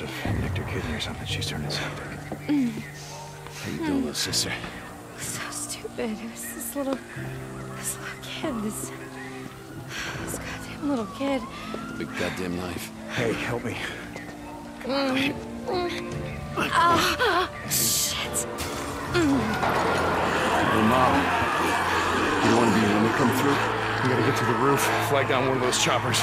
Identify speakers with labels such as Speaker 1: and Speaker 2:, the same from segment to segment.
Speaker 1: knife must have nicked her kidney or something. She's turning septic.
Speaker 2: How you doing, little sister?
Speaker 3: So stupid. It was this little, this little kid. This, this goddamn little kid.
Speaker 2: Big goddamn knife.
Speaker 1: Hey, help me.
Speaker 3: oh Shit.
Speaker 2: Hey, Mom. You don't want to be when they come through?
Speaker 1: We gotta get to the roof, flag down one of those choppers.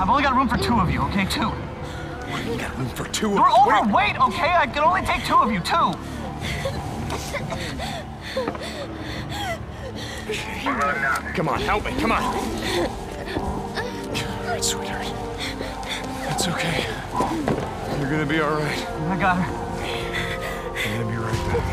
Speaker 4: Shit. I've only got room for two of you, okay? Two.
Speaker 1: You got room for two
Speaker 4: You're
Speaker 1: of Wait.
Speaker 4: overweight, okay? I can only take two of you, two.
Speaker 1: Come on, help me. Come on. All right, sweetheart. It's okay. You're gonna be all right.
Speaker 4: I got her.
Speaker 1: I'm gonna be right back.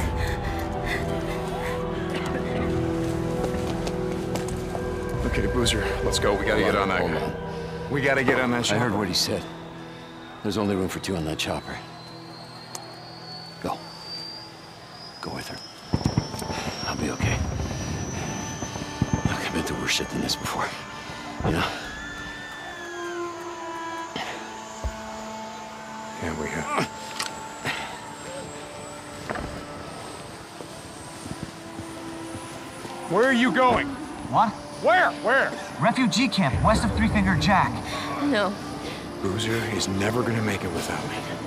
Speaker 1: Okay, Boozer, let's go. We gotta get on that.
Speaker 2: Hold on.
Speaker 1: We gotta get on that
Speaker 2: chopper.
Speaker 1: I
Speaker 2: heard what he said. There's only room for two on that chopper. Go. Go with her. I'll be okay. Look, I've been through worse shit than this before. You know?
Speaker 1: Yeah, we have. Where are you going?
Speaker 4: What?
Speaker 1: Where? Where?
Speaker 4: Refugee camp west of Three Finger Jack.
Speaker 3: No.
Speaker 1: Boozer is never gonna make it without me.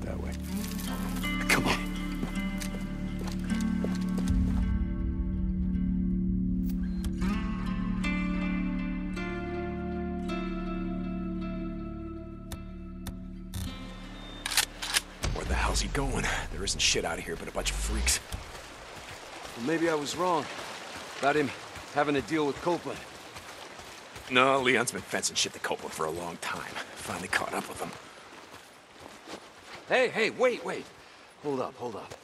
Speaker 2: You
Speaker 1: went that way.
Speaker 2: Come on.
Speaker 1: Where the hell's he going? There isn't shit out of here but a bunch of freaks.
Speaker 2: Well, maybe I was wrong about him having to deal with Copeland.
Speaker 1: No, Leon's been fencing shit to Copeland for a long time. Finally caught up with him.
Speaker 2: Hey, hey, wait, wait. Hold up, hold up.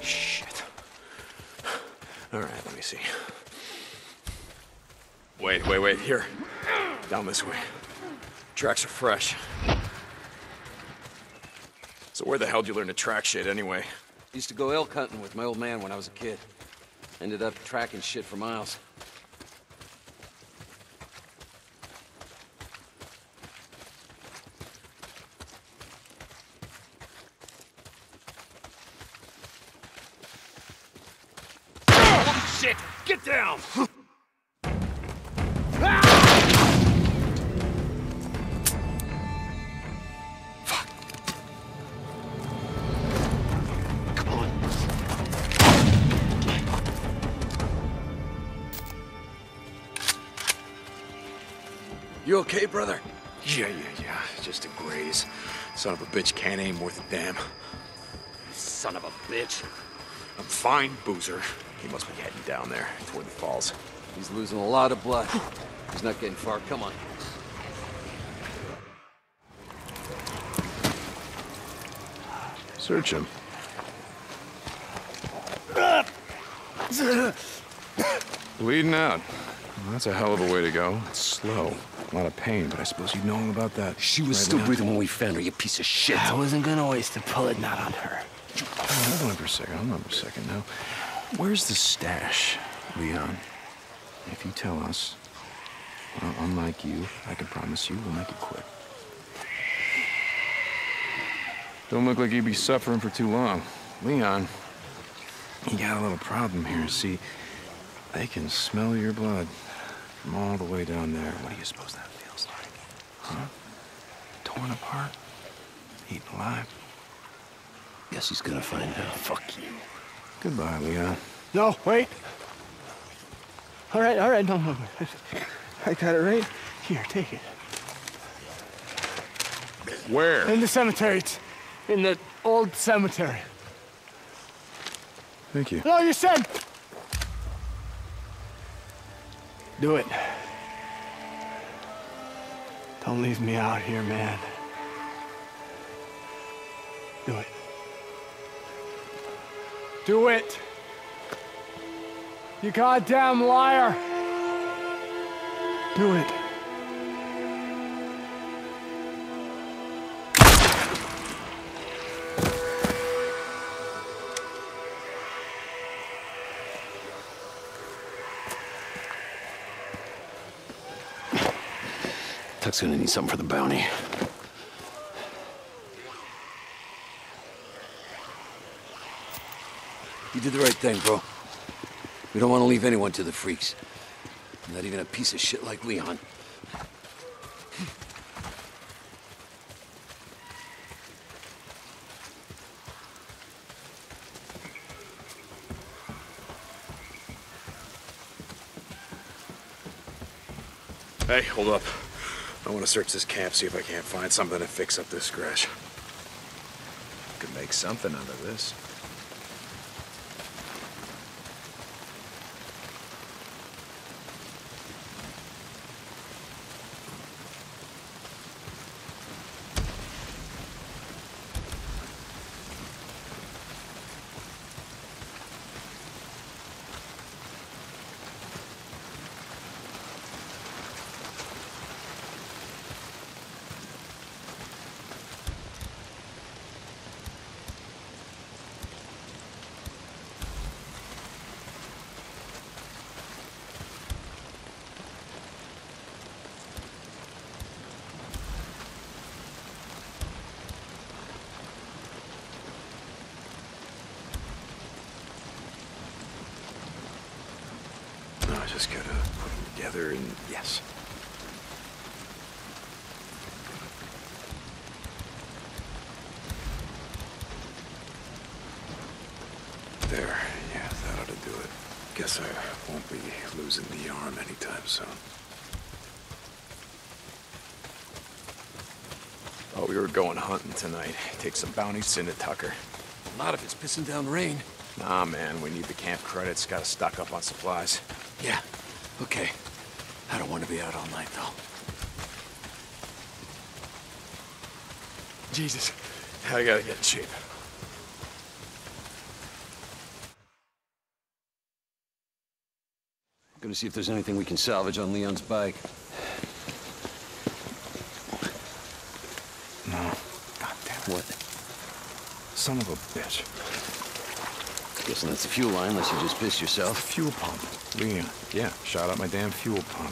Speaker 1: Shit. All right, let me see. Wait, wait, wait. Here. Down this way. Tracks are fresh. So where the hell did you learn to track shit anyway?
Speaker 2: Used to go elk hunting with my old man when I was a kid. Ended up tracking shit for miles. You okay, brother?
Speaker 1: Yeah, yeah, yeah. Just a graze. Son of a bitch can't aim worth a damn.
Speaker 2: Son of a bitch.
Speaker 1: I'm fine, Boozer. He must be heading down there, toward the falls.
Speaker 2: He's losing a lot of blood. He's not getting far. Come on.
Speaker 1: Search him. Bleeding out. Well, that's a hell of a way to go. It's slow. A lot of pain, but I suppose you know all about that.
Speaker 2: She was
Speaker 1: right
Speaker 2: still
Speaker 1: now.
Speaker 2: breathing when we found her, you piece of shit.
Speaker 5: I wasn't gonna waste a bullet not on her.
Speaker 1: Oh, hold on for a second. Hold on for a second now. Where's the stash, Leon? If you tell us, well, unlike you, I can promise you we'll make it quick. Don't look like you'd be suffering for too long. Leon, you got a little problem here. See, they can smell your blood from all the way down there. What do you suppose that feels like? Huh? Torn apart? Eaten alive?
Speaker 2: Guess he's gonna find out.
Speaker 5: Fuck you.
Speaker 1: Goodbye, Leon.
Speaker 5: No, wait. All right, all right, no, no. no. I got it right here. Take it.
Speaker 1: Where?
Speaker 5: In the cemetery. It's in the old cemetery.
Speaker 1: Thank you.
Speaker 5: No, you said. Do it. Don't leave me out here, man. Do it. Do it. You goddamn liar. Do it.
Speaker 2: Tuck's gonna need something for the bounty. You did the right thing, bro. We don't want to leave anyone to the freaks. Not even a piece of shit like Leon.
Speaker 1: Hey, hold up. I want to search this camp, see if I can't find something to fix up this scratch. Could make something out of this. Just gotta put them together and yes. There. Yeah, that ought to do it. Guess I won't be losing the arm anytime soon. Oh, we were going hunting tonight. Take some bounties into Tucker.
Speaker 2: A lot of it's pissing down rain.
Speaker 1: Nah, man, we need the camp credits. Gotta stock up on supplies.
Speaker 2: Yeah, okay. I don't want to be out all night, though.
Speaker 1: Jesus, I gotta get in shape.
Speaker 2: Gonna see if there's anything we can salvage on Leon's bike.
Speaker 1: No. God damn it.
Speaker 2: What?
Speaker 1: Son of a bitch.
Speaker 2: Guessing that's the fuel line, unless you just piss yourself.
Speaker 1: Fuel pump. Leon. Yeah, shot out my damn fuel pump.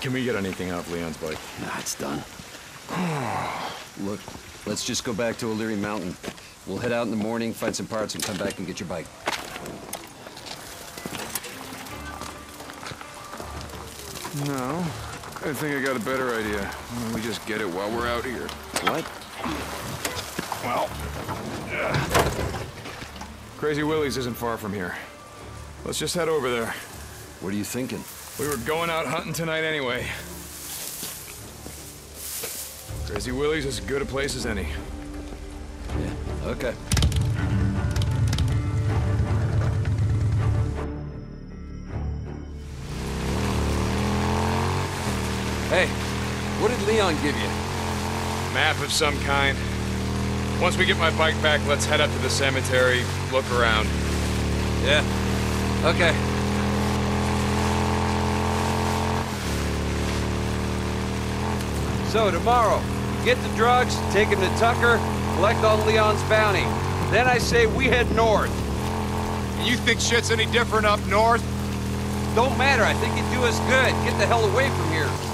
Speaker 1: Can we get anything out of Leon's bike?
Speaker 2: Nah, it's done. Look, let's just go back to O'Leary Mountain. We'll head out in the morning, find some parts, and come back and get your bike.
Speaker 1: No. I think I got a better idea. Why don't we just get it while we're out here?
Speaker 2: What?
Speaker 1: Well... Crazy Willie's isn't far from here. Let's just head over there.
Speaker 2: What are you thinking?
Speaker 1: We were going out hunting tonight anyway. Crazy Willie's is as good a place as any.
Speaker 2: Yeah, okay. Hey, what did Leon give you?
Speaker 1: Map of some kind. Once we get my bike back, let's head up to the cemetery, look around.
Speaker 2: Yeah. Okay. So tomorrow, get the drugs, take him to Tucker, collect on Leon's bounty. Then I say we head north.
Speaker 1: You think shit's any different up north?
Speaker 2: Don't matter, I think it'd do us good. Get the hell away from here.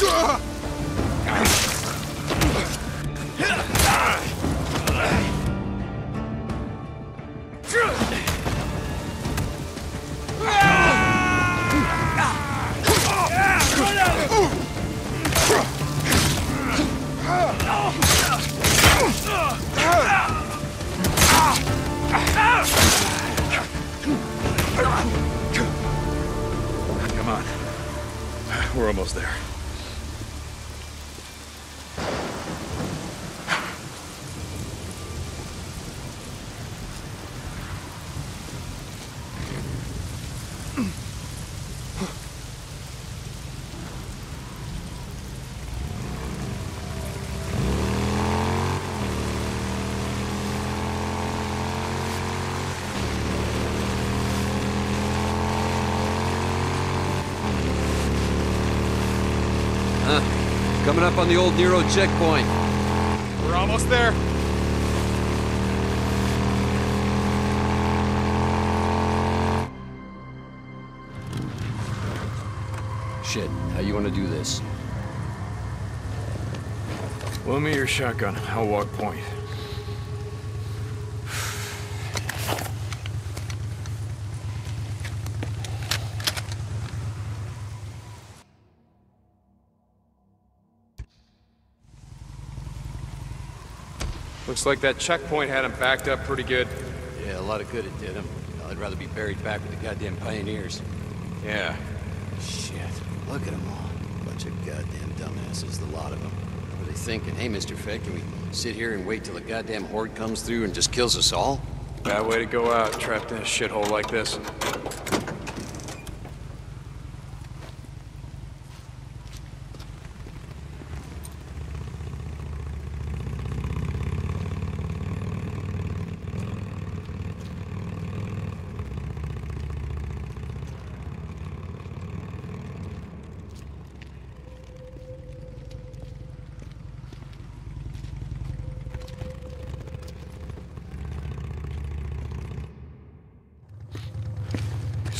Speaker 1: Come We're almost there.
Speaker 2: Up on the old Nero checkpoint.
Speaker 1: We're almost there.
Speaker 2: Shit, how you want to do this?
Speaker 1: Loan me your shotgun. I'll walk point. Looks like that checkpoint had him backed up pretty good.
Speaker 2: Yeah, a lot of good it did him. I'd rather be buried back with the goddamn pioneers.
Speaker 1: Yeah.
Speaker 2: Shit. Look at them all. Bunch of goddamn dumbasses, the lot of them. What are they thinking? Hey, Mr. Fed, can we sit here and wait till the goddamn horde comes through and just kills us all?
Speaker 1: Bad way to go out, trapped in a shithole like this.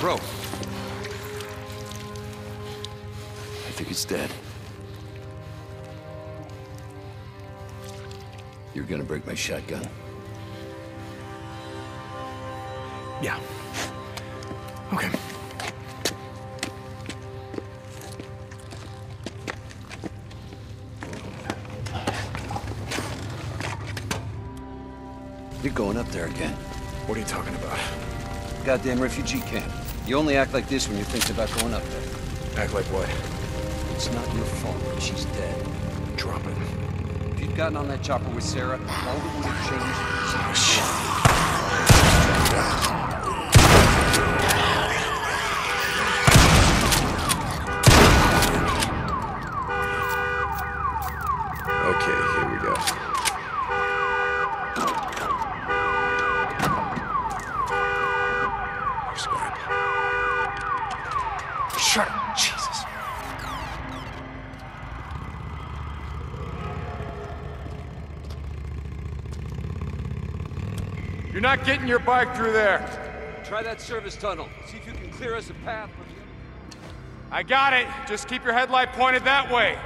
Speaker 2: Bro. I think it's dead. You're gonna break my shotgun.
Speaker 1: Yeah. Okay.
Speaker 2: You're going up there again.
Speaker 1: What are you talking about?
Speaker 2: Goddamn refugee camp. You only act like this when you're thinking about going up there.
Speaker 1: Act like what?
Speaker 2: It's not your fault that she's dead.
Speaker 1: Drop it.
Speaker 2: If you'd gotten on that chopper with Sarah, all that would have changed.
Speaker 1: Oh, shit. You're not getting your bike through there.
Speaker 2: Try that service tunnel. See if you can clear us a path.
Speaker 1: I got it. Just keep your headlight pointed that way.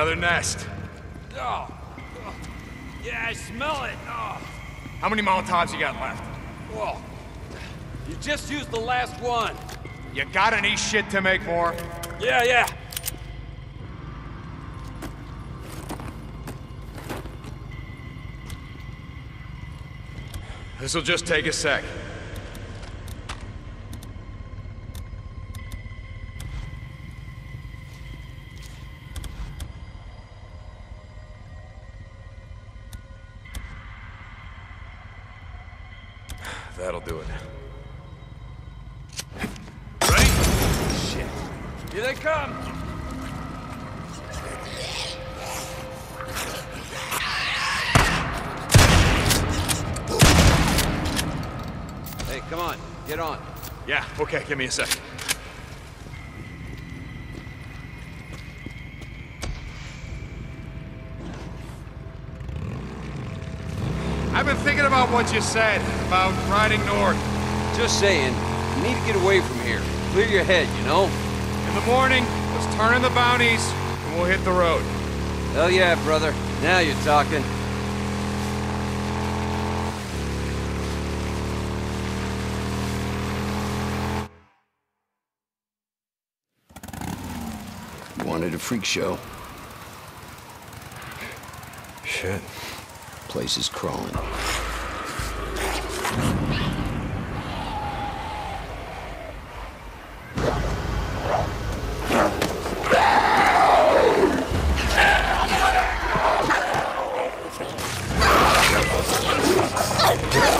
Speaker 1: Another nest.
Speaker 6: Oh. Yeah, I smell it. Oh.
Speaker 1: How many Molotovs you got left?
Speaker 6: Whoa. You just used the last one.
Speaker 1: You got any shit to make more?
Speaker 6: Yeah, yeah.
Speaker 1: This'll just take a sec. Me a sec. I've been thinking about what you said about riding north.
Speaker 6: Just saying, you need to get away from here. Clear your head, you know?
Speaker 1: In the morning, let's turn in the bounties, and we'll hit the road.
Speaker 6: Hell yeah, brother. Now you're talking.
Speaker 2: Freak show.
Speaker 1: Shit.
Speaker 2: Place is crawling. Shit,